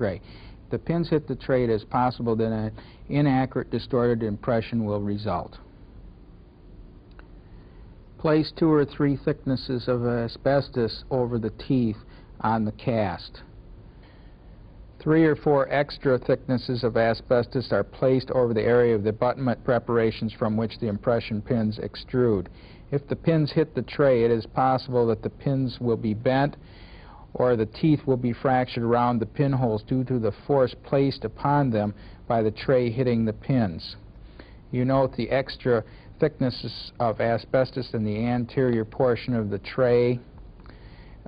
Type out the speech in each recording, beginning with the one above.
tray. If the pins hit the tray, it is possible that an inaccurate, distorted impression will result. Place two or three thicknesses of asbestos over the teeth on the cast. Three or four extra thicknesses of asbestos are placed over the area of the abutment preparations from which the impression pins extrude. If the pins hit the tray, it is possible that the pins will be bent or the teeth will be fractured around the pinholes due to the force placed upon them by the tray hitting the pins. You note the extra thicknesses of asbestos in the anterior portion of the tray.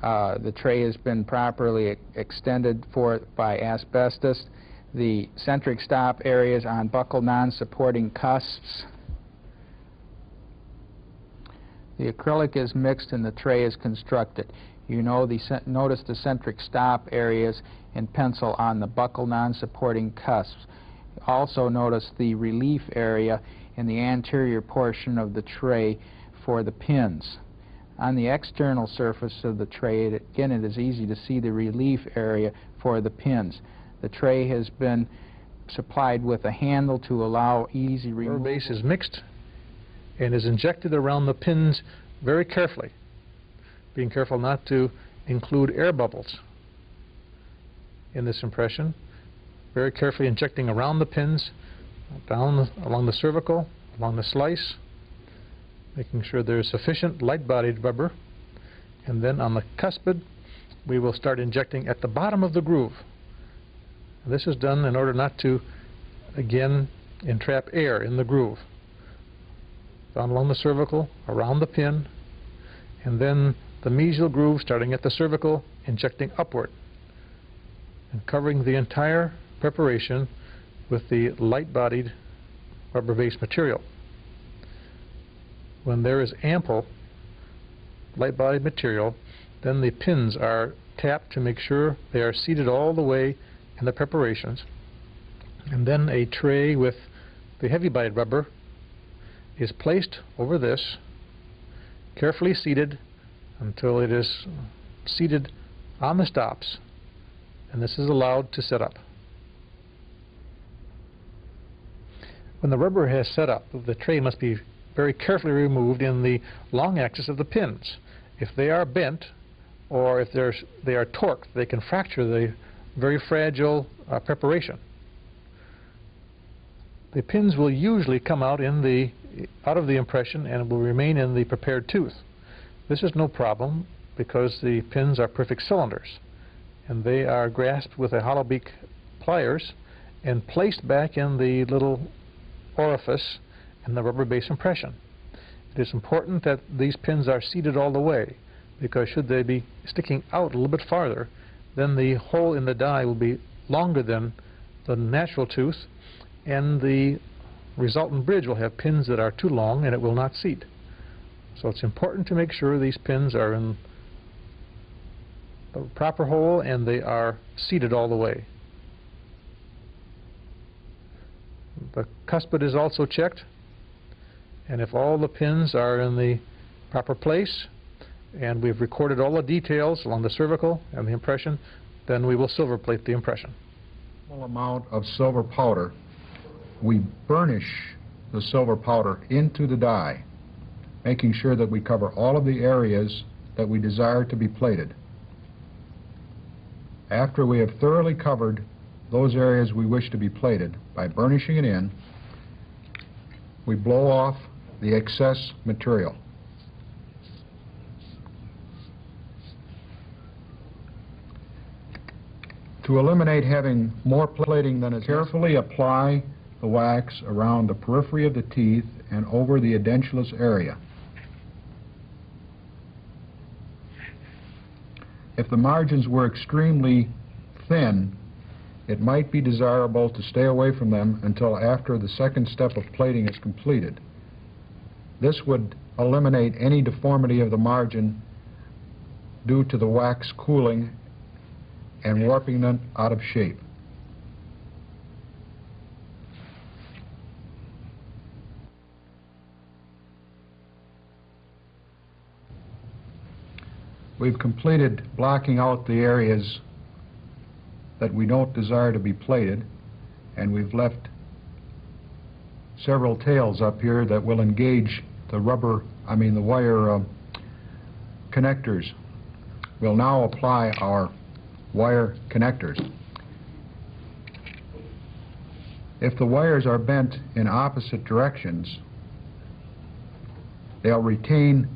Uh, the tray has been properly extended for by asbestos. The centric stop areas on buccal non-supporting cusps The acrylic is mixed and the tray is constructed. You know the notice the centric stop areas in pencil on the buccal non-supporting cusps. Also notice the relief area in the anterior portion of the tray for the pins. On the external surface of the tray, it, again, it is easy to see the relief area for the pins. The tray has been supplied with a handle to allow easy removal. base is mixed and is injected around the pins very carefully, being careful not to include air bubbles in this impression. Very carefully injecting around the pins, down along the cervical, along the slice, making sure there's sufficient light-bodied rubber. And then on the cuspid, we will start injecting at the bottom of the groove. This is done in order not to, again, entrap air in the groove down along the cervical, around the pin, and then the mesial groove starting at the cervical, injecting upward, and covering the entire preparation with the light-bodied rubber-based material. When there is ample light-bodied material, then the pins are tapped to make sure they are seated all the way in the preparations. And then a tray with the heavy-bodied rubber is placed over this, carefully seated until it is seated on the stops, and this is allowed to set up. When the rubber has set up, the tray must be very carefully removed in the long axis of the pins. If they are bent or if they are torqued, they can fracture the very fragile uh, preparation. The pins will usually come out in the out of the impression and will remain in the prepared tooth. This is no problem because the pins are perfect cylinders and they are grasped with a hollow beak pliers and placed back in the little orifice in the rubber base impression. It is important that these pins are seated all the way because should they be sticking out a little bit farther then the hole in the die will be longer than the natural tooth and the resultant bridge will have pins that are too long and it will not seat. So it's important to make sure these pins are in the proper hole and they are seated all the way. The cuspid is also checked and if all the pins are in the proper place and we've recorded all the details along the cervical and the impression, then we will silver plate the impression. Small amount of silver powder we burnish the silver powder into the die, making sure that we cover all of the areas that we desire to be plated. After we have thoroughly covered those areas we wish to be plated by burnishing it in, we blow off the excess material. To eliminate having more plating than is carefully apply the wax around the periphery of the teeth and over the edentulous area. If the margins were extremely thin, it might be desirable to stay away from them until after the second step of plating is completed. This would eliminate any deformity of the margin due to the wax cooling and warping them out of shape. We've completed blocking out the areas that we don't desire to be plated, and we've left several tails up here that will engage the rubber, I mean the wire um, connectors. We'll now apply our wire connectors. If the wires are bent in opposite directions, they'll retain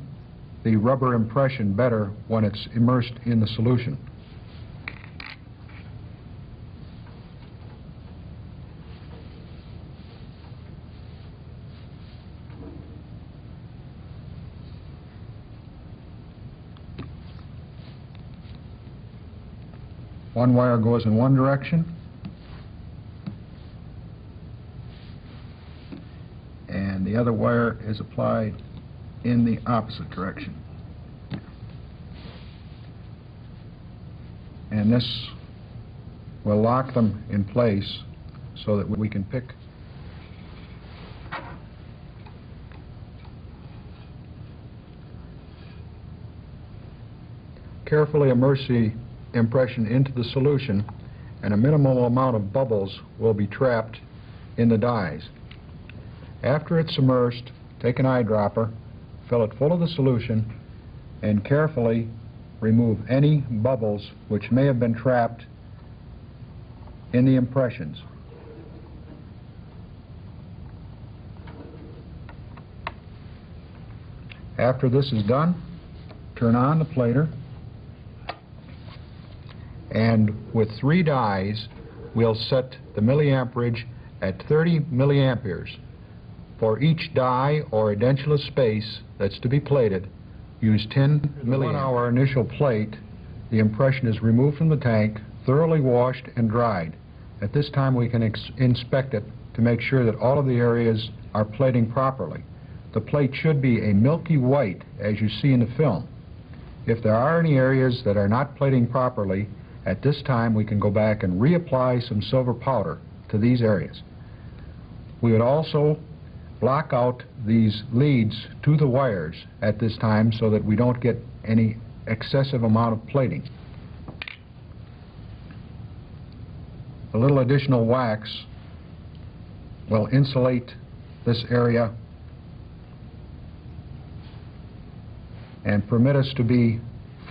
the rubber impression better when it's immersed in the solution. One wire goes in one direction, and the other wire is applied in the opposite direction. And this will lock them in place so that we can pick carefully immerse the impression into the solution and a minimal amount of bubbles will be trapped in the dies. After it's immersed, take an eyedropper, fill it full of the solution, and carefully remove any bubbles which may have been trapped in the impressions. After this is done, turn on the plater, and with three dies, we'll set the milliamperage at 30 milliamperes. For each die or edentulous space that's to be plated, use 10 milliamperes. One hour initial plate, the impression is removed from the tank, thoroughly washed and dried. At this time, we can ex- inspect it to make sure that all of the areas are plating properly. The plate should be a milky white, as you see in the film. If there are any areas that are not plating properly, at this time we can go back and reapply some silver powder to these areas. We would also block out these leads to the wires at this time so that we don't get any excessive amount of plating. A little additional wax will insulate this area and permit us to be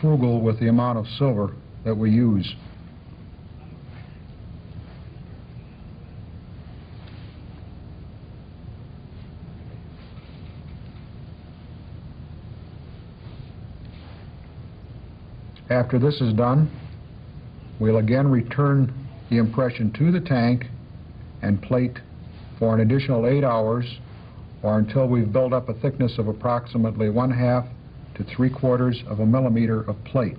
frugal with the amount of silver that we use. After this is done, we'll again return the impression to the tank and plate for an additional eight hours or until we've built up a thickness of approximately one half to three quarters of a millimeter of plate.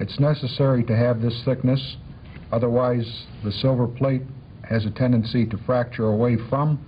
It's necessary to have this thickness, otherwise the silver plate has a tendency to fracture away from